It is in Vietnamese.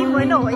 tim mới nổi